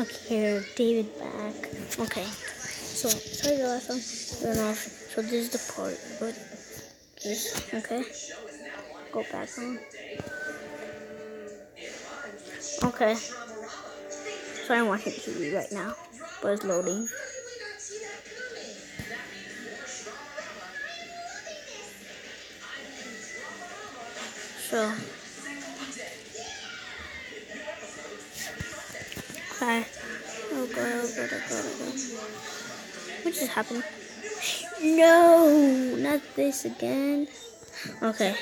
Okay, here, David back. Okay, so sorry the last one. So this is the part, but this okay. Go back on. Okay. So I'm watching TV right now, but it's loading. So. Okay. Oh god, oh god, oh god, oh god. What just happened? No, not this again. Okay.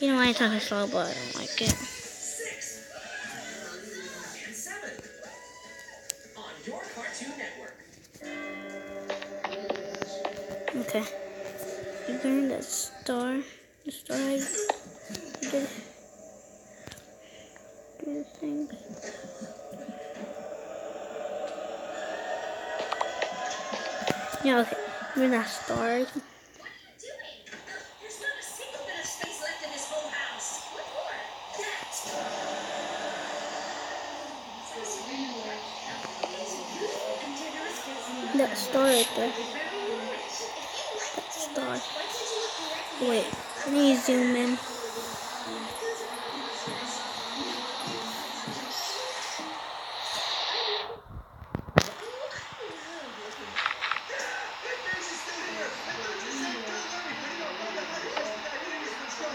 You know, why I talk slow, but I don't like it. Okay. You getting that star. The star I did. Do the Yeah, okay. We're not starting. What are you doing? There's not a single bit of space left in this whole house. What more? that star. That star right there. That star. Wait, let me zoom in.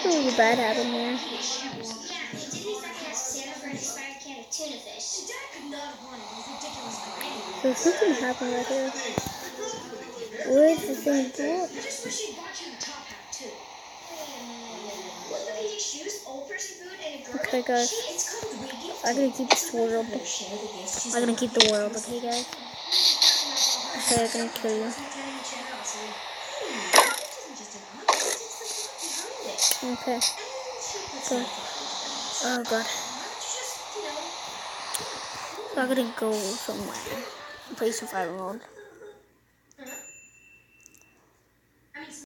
there's a happened here. So something happened right here. Where's the thing go? Okay, guys. I'm gonna keep this world. I'm gonna keep the world, okay, guys? Okay, I'm gonna kill you. Okay. Okay. Oh god. I'm gonna go somewhere. Play survival mode.